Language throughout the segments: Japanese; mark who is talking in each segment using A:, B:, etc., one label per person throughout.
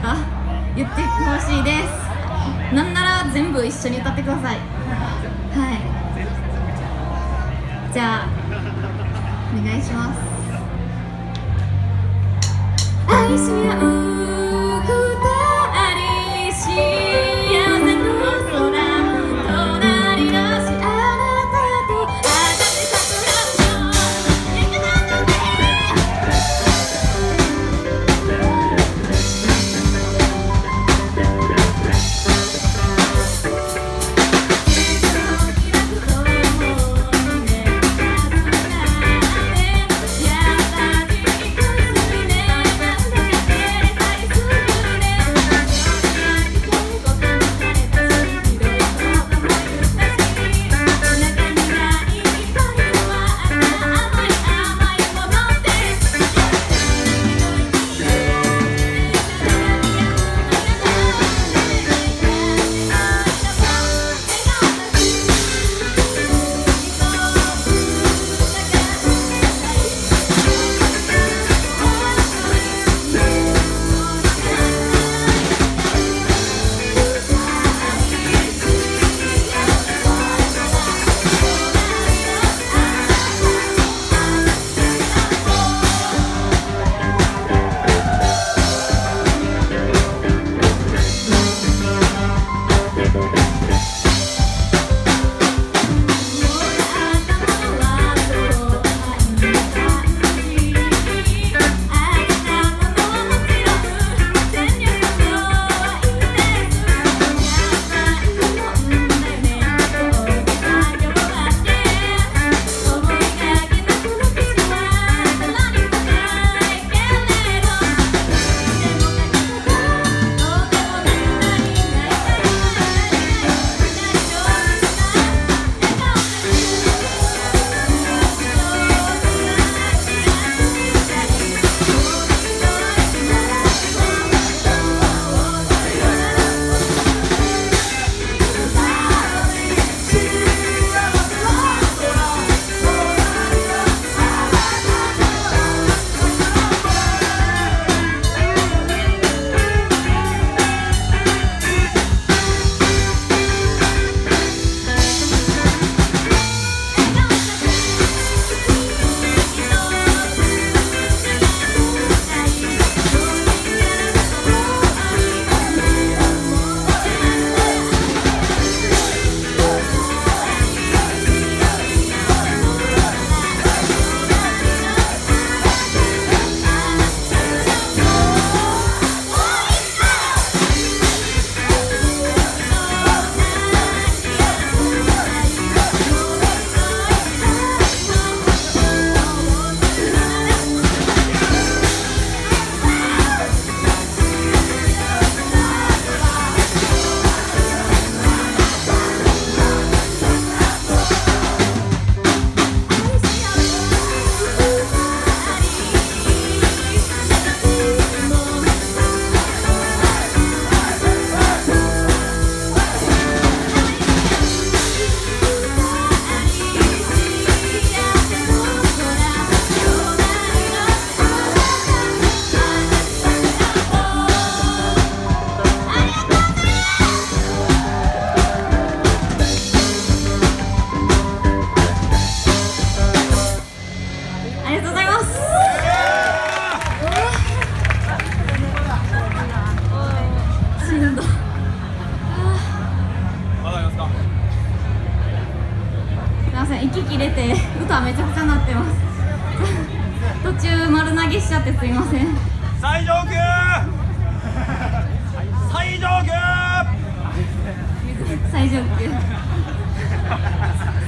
A: か言ってほしいです。なんなら全部一緒に歌ってください。はい。じゃあお願いします。愛し合う。大丈夫です。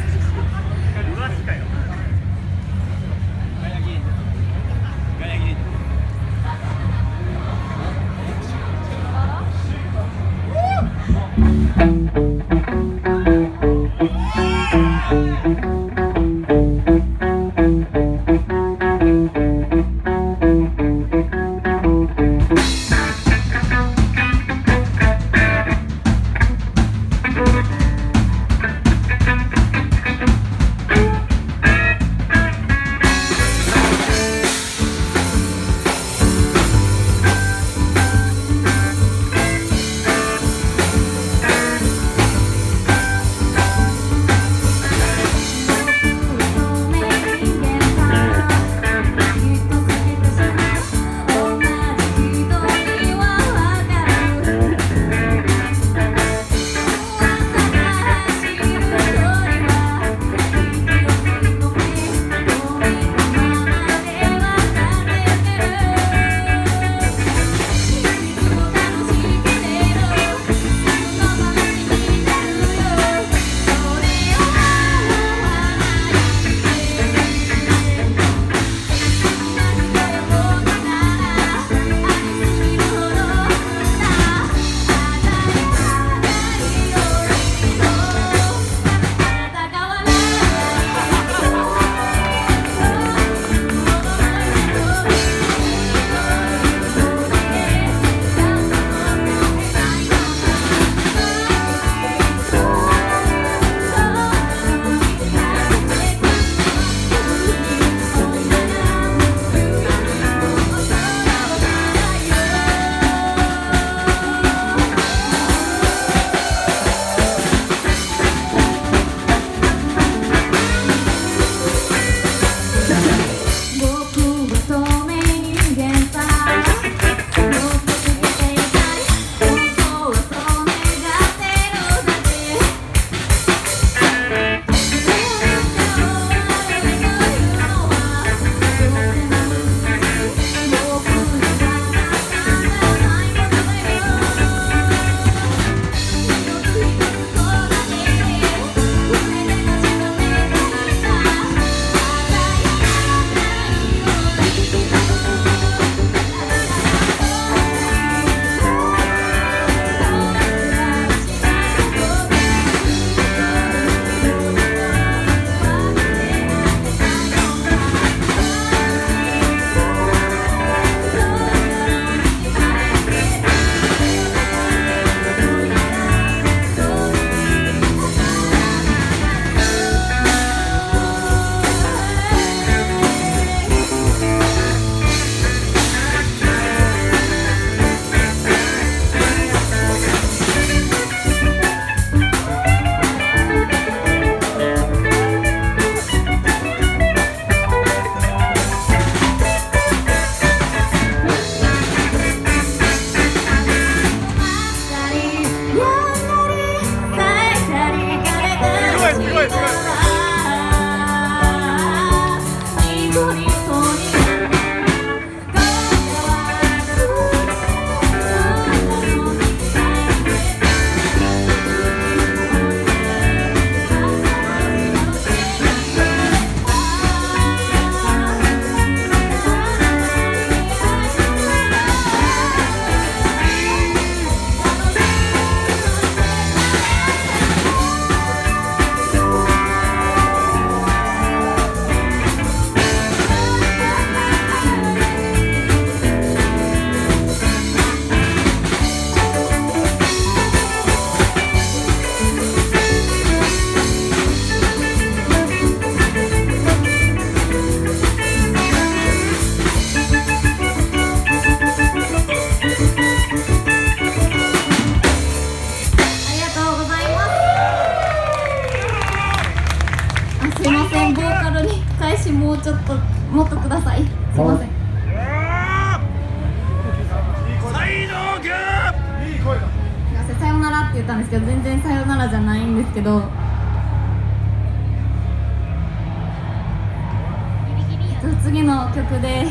A: 次の曲で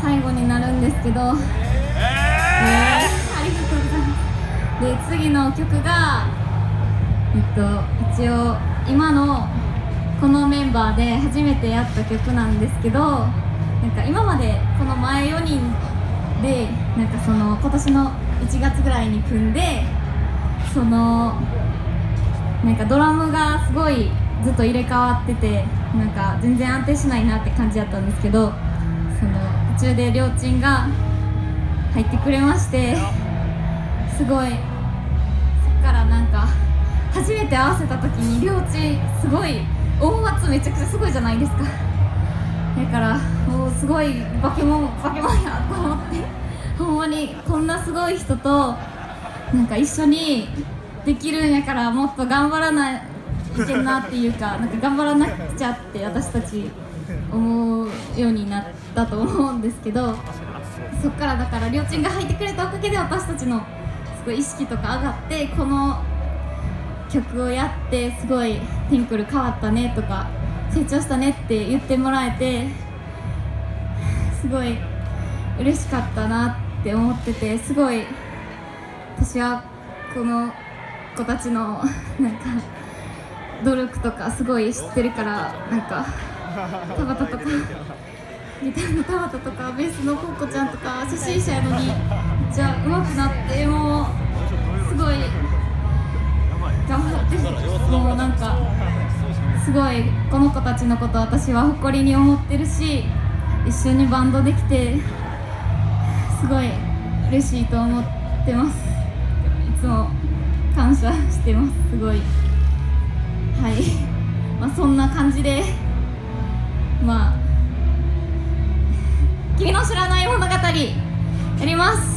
A: 最後になるんですけど、えー、ありがとうございますで次の曲がえっと一応今のこのメンバーで初めてやった曲なんですけどなんか今までこの前4人でなんかその今年の1月ぐらいに組んでそのなんかドラムがすごいずっと入れ替わっててなんか全然安定しないなって感じだったんですけどその途中でりょーちんが入ってくれましてすごいそっからなんか初めて合わせた時にりょーちんすごい音圧めちゃくちゃすごいじゃないですか。だからもうすごい化け物化け物やと思ってほんまにこんなすごい人となんか一緒にできるんやからもっと頑張らないいけんなっていうかなんか頑張らなくちゃって私たち思うようになったと思うんですけどそっからだからりょーちんが入ってくれたおかげで私たちのすごい意識とか上がってこの曲をやってすごい「テンクル変わったね」とか「成長したね」って言ってもらえてすごい嬉しかったなって思っててすごい私はこの子たちのなんか努力とかすごい知ってるからなんか田畑とかギターの田畑とかベースのコッコちゃんとか初心者やのにめっちゃ上手くなってもうすごい頑張ってもうなんかすごいこの子たちのこと私は誇りに思ってるし一緒にバンドできてすごい嬉しいと思ってますいつも感謝してますすごい。はい、まあ、そんな感じでまあ君の知らない物語やります。